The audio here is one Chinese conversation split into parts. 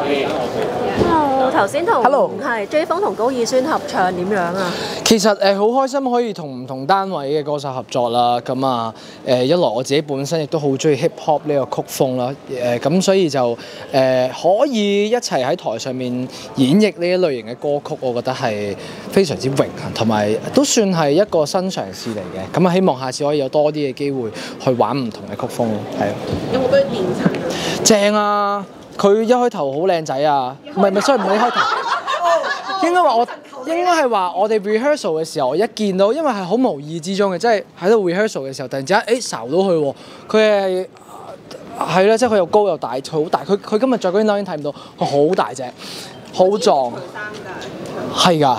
Hello，頭先同 Hello 係 J 風同高爾宣合唱點樣啊？其實誒好開心可以同唔同單位嘅歌手合作啦，咁啊誒一來我自己本身亦都好中意 hip hop 呢個曲風啦，誒、咁所以就誒、可以一齊喺台上面演繹呢一類型嘅歌曲，我覺得係非常之榮幸，同埋都算係一個新嘗試嚟嘅。咁啊，希望下次可以有多啲嘅機會去玩唔同嘅曲風咯，係啊。有冇俾佢練親？正啊！佢一開頭好靚仔啊，唔係唔係，sorry 唔係一開頭，應該話我應該係話我哋 rehearsal 嘅時候，我一見到，因為係好無意之中嘅，即係喺度 rehearsal 嘅時候，突然之間誒睄到佢喎，佢係係啦，即係佢又高又大，佢好大，佢佢今日着嗰件褸已經睇唔到，佢好大隻，好壯。係㗎，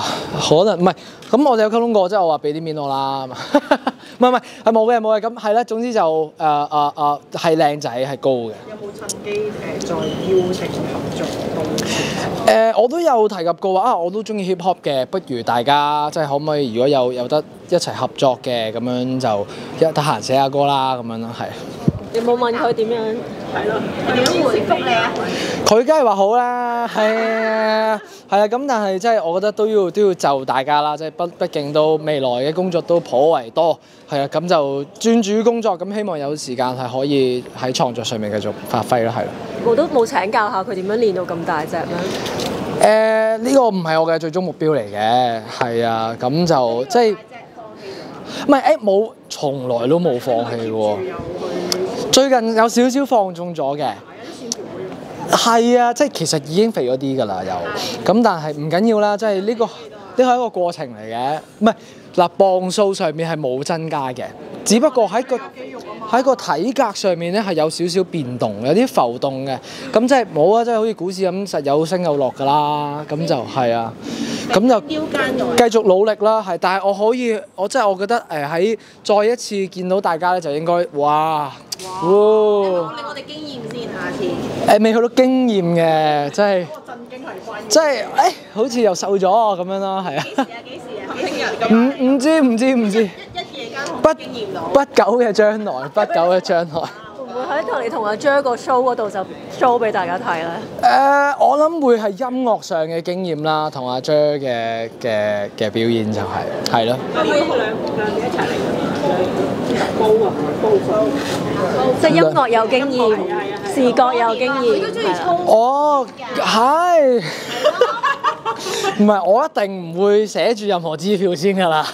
可能唔係咁，我哋有溝通過，即係我話俾啲面我啦，唔係唔係係冇嘅冇嘅，咁係啦，總之就誒誒誒係靚仔係高嘅。有冇趁機誒再邀請合作多誒、我都有提及過話啊，我都中意 hip hop 嘅，不如大家即係可唔可以如果有有得一齊合作嘅咁樣就一得閒寫下歌啦咁樣咯，係。有冇問佢點樣？係咯，點樣回覆你啊？佢梗係話好啦，係啊，係啊，咁但係即係我覺得都要都要就大家啦，即係畢畢竟都未來嘅工作都頗為多，係啊，咁就專注於工作，咁希望有時間係可以喺創作上面繼續發揮啦，係啦。我都冇請教下佢點樣練到咁大隻咩？誒、呢、個唔係我嘅最終目標嚟嘅，係啊，咁就即係唔係誒冇，從來都冇放棄喎。最近有少少放縱咗嘅，係啊，即係其實已經肥咗啲㗎啦，又。咁但係唔緊要啦，即係呢個呢個係一個過程嚟嘅，唔係嗱磅數上面係冇增加嘅，只不過喺個喺個體格上面咧係有少少變動，有啲浮動嘅，咁即係冇啊，即係好似股市咁實有升有落㗎啦，咁就係啊，咁就。繼續努力啦，係，但係我可以，我即係我覺得誒喺、再一次見到大家咧，就應該哇，哇，我令我哋經驗先，下次。誒未去到經驗嘅，真係個震驚係關於。真係誒，好似又瘦咗啊咁樣啦，係啊，幾時啊？幾時啊？聽日咁。唔唔知唔知唔知，一一夜間不經驗到。不久嘅將來，不久嘅將來。會唔會喺同你同阿 Jer 個 show 嗰度就 show 俾大家睇咧？誒、我諗會係音樂上嘅經驗啦，同阿 Jer 嘅嘅嘅表演就係係咯。會唔會兩兩一齊嚟。即係音樂有經驗，視覺有經驗。哦，係。唔係，我一定唔會寫住任何支票先㗎啦。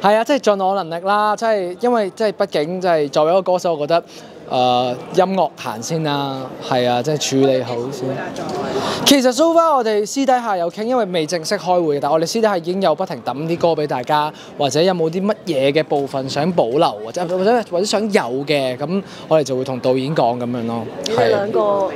係啊，即係盡我能力啦。即係因為即係畢竟即係作為一個歌手，我覺得誒、呃音樂行先啦。係啊，即係處理好先。其實 so far 我哋私底下有傾，因為未正式開會，但係我哋私底下已經有不停抌啲歌俾大家，或者有冇啲乜嘢嘅部分想保留，或者或者或者想有嘅，咁我哋就會同導演講咁樣咯。你哋係啊兩個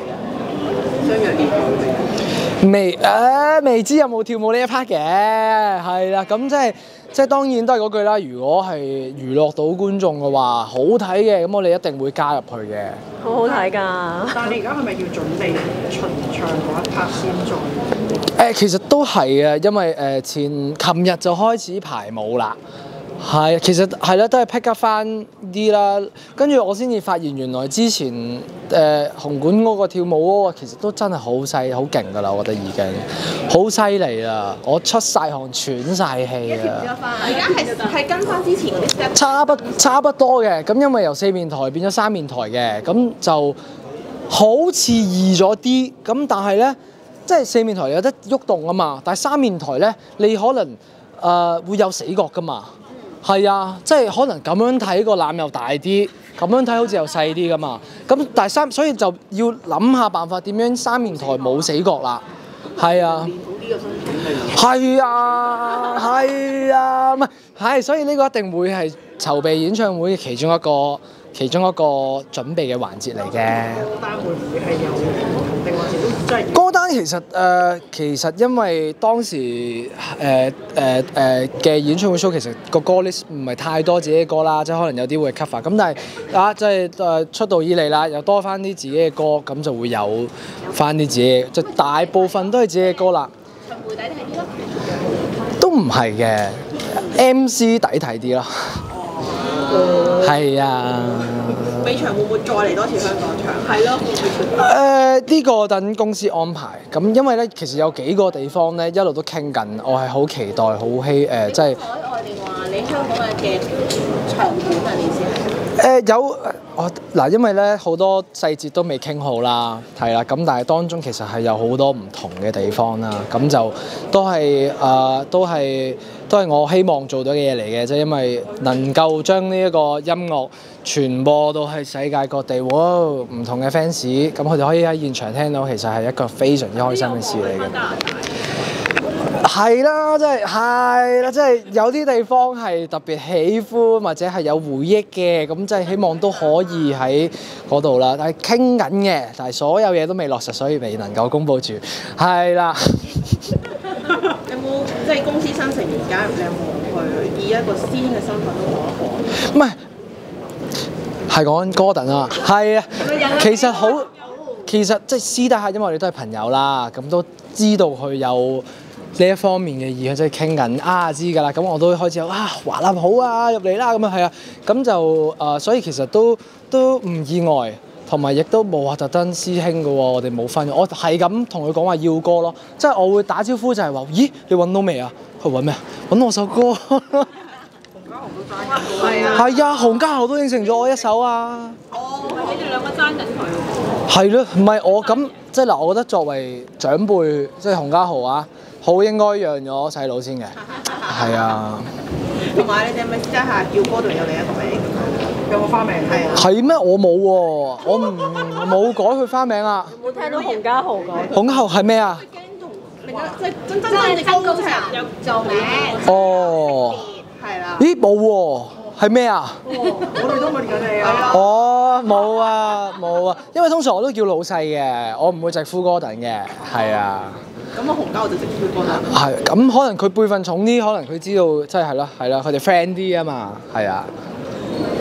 未？未誒、未知有冇跳舞呢一 part 嘅，係啦，咁即係即係當然都係嗰句啦。如果係娛樂到觀眾嘅話，好睇嘅，咁我哋一定會加入去嘅。好好睇㗎。但係你而家係咪要準備巡唱嗰一 part 先再？誒、其實都係啊，因為誒、前琴日就開始排舞啦。係，其實係啦，都係 pick up 翻啲啦。跟住我先至發現，原來之前誒、紅館嗰個跳舞嗰個其實都真係好細好勁㗎啦，我覺得已經好犀利啦！我出晒汗、喘晒氣啊！而家係係跟翻之前嗰啲。差不差不多嘅，咁因為由四面台變咗三面台嘅，咁就好似易咗啲，咁但係咧，即係四面台有得喐動啊嘛，但係三面台咧，你可能誒、呃、會有死角噶嘛，係啊，即係可能咁樣睇個攬又大啲，咁樣睇好似又細啲噶嘛，咁但係三所以就要諗下辦法點樣三面台冇死角啦，係啊。係啊，係啊，唔係係，所以呢個一定會係籌備演唱會嘅其中一個其中一個準備嘅環節嚟嘅。歌單會唔會係有？歌單其實誒、其實因為當時誒誒誒嘅演唱會 show 其實個歌 list 唔係太多自己嘅歌啦，即係可能有啲會 cover。咁但係啊，即係誒出道以嚟啦，又多翻啲自己嘅歌，咁就會有翻啲自己嘅，就大部分都係自己嘅歌啦。都唔係嘅，MC 抵睇啲咯。係啊，尾場會唔會再嚟多次香港場？係咯，誒呢、個等公司安排，咁因為咧其實有幾個地方咧一路都傾緊，我係好期待，好希誒、即係海外定話你香港嘅場館啊？你意思係？誒、有我嗱，因為咧好多細節都未傾好啦，係啦，咁但係當中其實係有好多唔同嘅地方啦，咁就都係誒、都係都係我希望做到嘅嘢嚟嘅，即係因為能夠將呢一個音樂傳播到去世界各地，唔同嘅 fans，咁佢哋可以喺現場聽到，其實係一個非常之開心嘅事嚟嘅。係啦，即係係啦，即係有啲地方係特別喜歡或者係有回憶嘅，咁即係希望都可以喺嗰度啦。但係傾緊嘅，但係所有嘢都未落實，所以未能夠公佈住。係啦，有冇即係公司新成員加入？你有冇去以一個師兄嘅身份都講一講？唔係係講 Gordon 啊，係啊，其實好，其實即係私底下，因為我哋都係朋友啦，咁都知道佢有。呢一方面嘅意向，即係傾緊啊，知㗎啦。咁我都開始有啊，華納好啊，入嚟啦。咁啊係啊，咁就誒、呃所以其實都都唔意外，同埋亦都冇話特登師兄嘅喎。我哋冇分，我係咁同佢講話要歌咯。即係我會打招呼就係話，咦，你揾到未啊？佢揾咩啊？揾我首歌。係啊，係啊，洪家豪都應承咗我一首啊。哦你哋兩個爭緊佢喎。係咯，唔係我咁，即係嗱，我覺得作為長輩，即係洪家豪啊，好應該讓咗細佬先嘅。係啊，同埋你哋係咪私底下叫歌度有另一個名？有冇花名？係啊。係咩？我冇喎，我唔冇改佢花名啊。有冇聽到洪家豪講？洪家豪係咩啊？另一即係真真正正高層有做名。哦，係啦。咦冇喎，係咩啊？我哋都問緊你啊。哦，冇啊，冇啊，因為通常我都叫老細嘅，我唔會直呼 Gordon 嘅，係啊。咁啊，洪家豪就直接叫歌啦。係咁，可能佢輩份重啲，可能佢知道，即係係啦，係啦，佢哋 friend 啲啊嘛，係啊。